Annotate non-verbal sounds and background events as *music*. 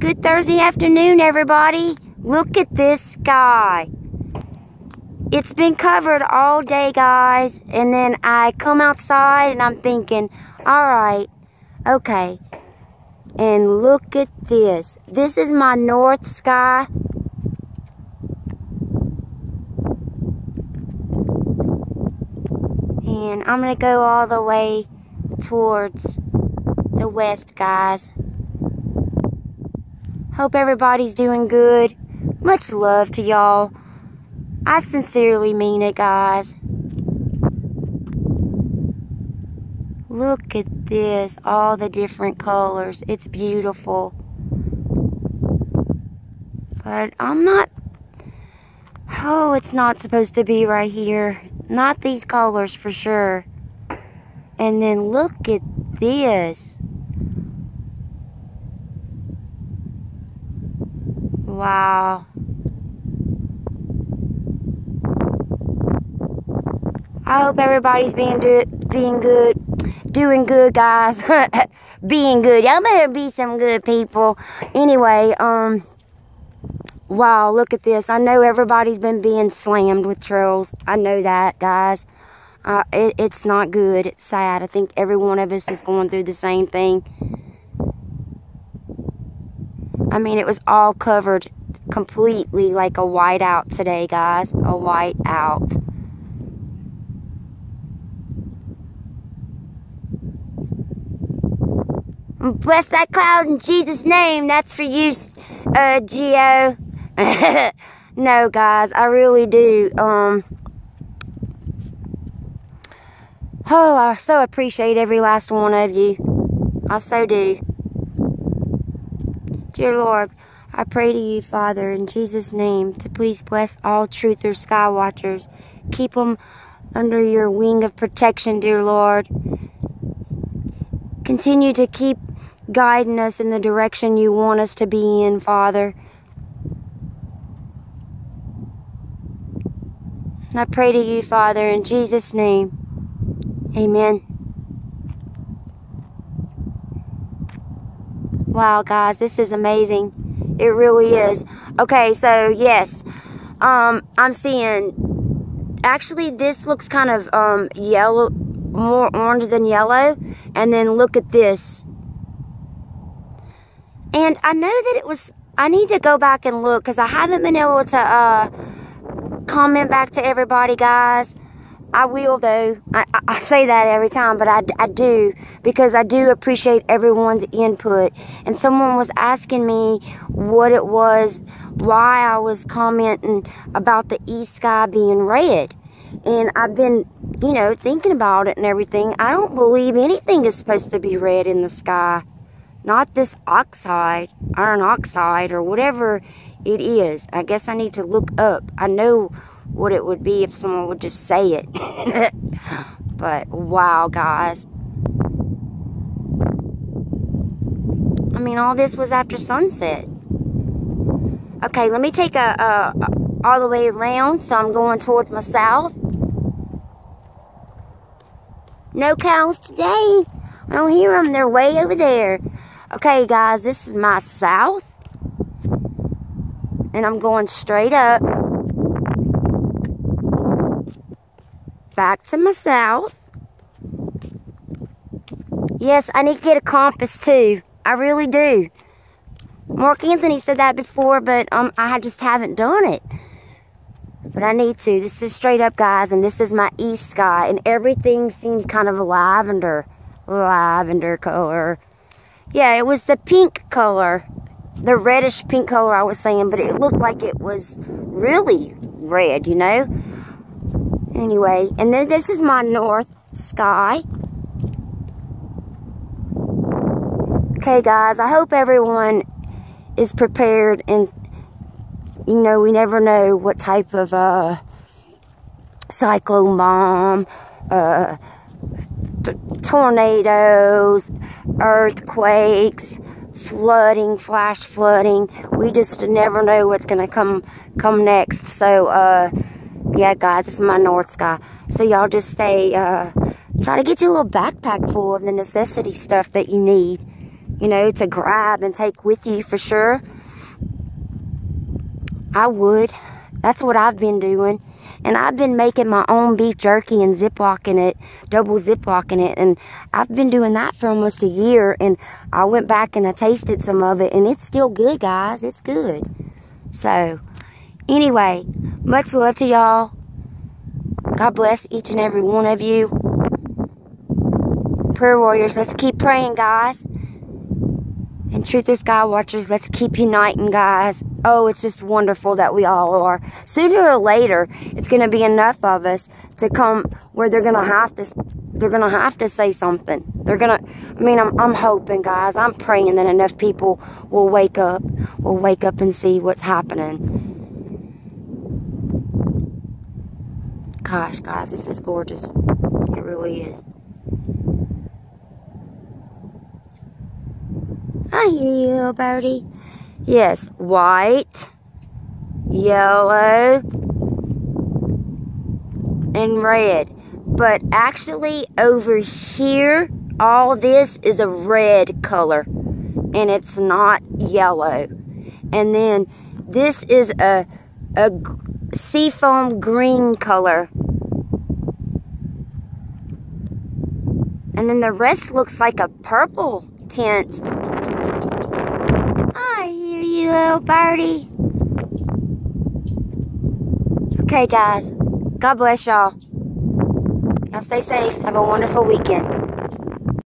Good Thursday afternoon, everybody. Look at this sky. It's been covered all day, guys. And then I come outside and I'm thinking, all right, okay. And look at this. This is my north sky. And I'm going to go all the way towards the west, guys. Hope everybody's doing good. Much love to y'all. I sincerely mean it, guys. Look at this, all the different colors. It's beautiful. But I'm not, oh, it's not supposed to be right here. Not these colors for sure. And then look at this. Wow. I hope everybody's being do being good, doing good, guys. *laughs* being good. Y'all better be some good people. Anyway, um, wow, look at this. I know everybody's been being slammed with trolls. I know that, guys. Uh, it, it's not good. It's sad. I think every one of us is going through the same thing. I mean, it was all covered completely like a white out today, guys. A white out. Bless that cloud in Jesus' name. That's for you, uh, Geo. *laughs* no, guys, I really do. Um, oh, I so appreciate every last one of you. I so do. Dear Lord, I pray to you, Father, in Jesus' name, to please bless all truthers, sky watchers. Keep them under your wing of protection, dear Lord. Continue to keep guiding us in the direction you want us to be in, Father. I pray to you, Father, in Jesus' name. Amen. Wow, guys, this is amazing. It really is. Okay, so yes, um, I'm seeing. Actually, this looks kind of um yellow, more orange than yellow. And then look at this. And I know that it was, I need to go back and look because I haven't been able to uh, comment back to everybody, guys. I will, though. I, I say that every time, but I, I do because I do appreciate everyone's input. And someone was asking me what it was, why I was commenting about the east sky being red. And I've been, you know, thinking about it and everything. I don't believe anything is supposed to be red in the sky. Not this oxide, iron oxide, or whatever it is. I guess I need to look up. I know what it would be if someone would just say it. *laughs* but wow, guys. I mean, all this was after sunset. Okay, let me take a, a, a all the way around. So I'm going towards my south. No cows today. I don't hear them. They're way over there. Okay, guys, this is my south. And I'm going straight up. Back to my south. Yes, I need to get a compass too. I really do. Mark Anthony said that before, but um, I just haven't done it. But I need to. This is straight up, guys, and this is my east sky, and everything seems kind of a lavender, lavender color. Yeah, it was the pink color, the reddish pink color I was saying, but it looked like it was really red, you know? Anyway, and then this is my north sky. Okay, guys, I hope everyone is prepared and, you know, we never know what type of uh, cyclone bomb, uh, tornadoes, earthquakes, flooding, flash flooding. We just never know what's going to come come next. So, uh, yeah, guys, it's my north sky. So y'all just stay, uh, try to get you a little backpack full of the necessity stuff that you need. you know, to grab and take with you for sure. I would. That's what I've been doing. And I've been making my own beef jerky and ziplocking it, double ziplocking it. And I've been doing that for almost a year. And I went back and I tasted some of it. And it's still good, guys. It's good. So, anyway, much love to y'all. God bless each and every one of you. Prayer warriors, let's keep praying, guys. And Truthers Sky Watchers, let's keep uniting, guys. Oh, it's just wonderful that we all are. Sooner or later, it's going to be enough of us to come where they're going to have to, they're to have to say something. They're to, I mean, I'm, I'm hoping, guys, I'm praying that enough people will wake up, will wake up and see what's happening. Gosh, guys, this is gorgeous. It really is. I hear you, little birdie. Yes, white, yellow, and red. But actually, over here, all this is a red color. And it's not yellow. And then this is a, a seafoam green color. And then the rest looks like a purple tint I hear you little birdie. Okay, guys. God bless y'all. Y'all stay safe. Have a wonderful weekend.